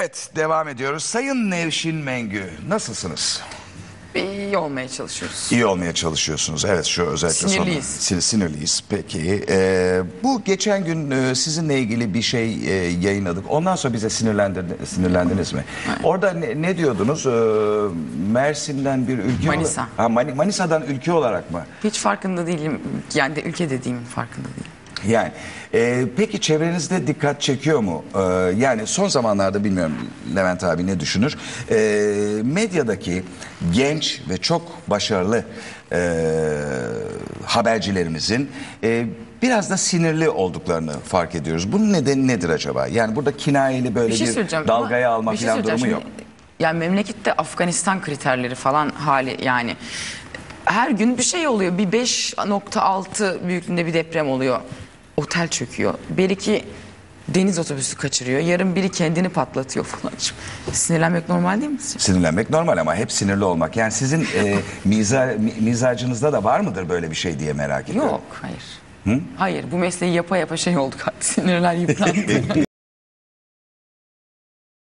Evet devam ediyoruz. Sayın Nevşin Mengü nasılsınız? İyi olmaya çalışıyoruz. İyi olmaya çalışıyorsunuz. Evet şu özellikle Sinirliyiz. sonra. Sin- sinirliyiz. Peki. Ee, bu geçen gün e, sizinle ilgili bir şey e, yayınladık. Ondan sonra bize sinirlendirdi, sinirlendiniz mi? Orada ne, ne diyordunuz? Ee, Mersin'den bir ülke Manisa. Ha, Mani- Manisa'dan ülke olarak mı? Hiç farkında değilim. Yani de ülke dediğimin farkında değilim. Yani e, peki çevrenizde dikkat çekiyor mu? E, yani son zamanlarda bilmiyorum Levent abi ne düşünür? E, medyadaki genç ve çok başarılı e, habercilerimizin e, biraz da sinirli olduklarını fark ediyoruz. Bunun nedeni nedir acaba? Yani burada kinayeli böyle Bir bir, şey söyleyeceğim. dalgaya alma bir şey falan durumu yok. Şimdi, Yani memlekette Afganistan kriterleri falan hali yani her gün bir şey oluyor. Bir 5.6 büyüklüğünde bir deprem oluyor. Otel çöküyor. Bir iki deniz otobüsü kaçırıyor. Yarın biri kendini patlatıyor falan. Sinirlenmek normal değil mi? Sinirlenmek normal ama hep sinirli olmak. Yani sizin e, miza, mi- mizacınızda da var mıdır böyle bir şey diye merak ediyorum. Yok hayır. Hayır bu mesleği yapa yapa şey olduk. Sinirler yıprandı.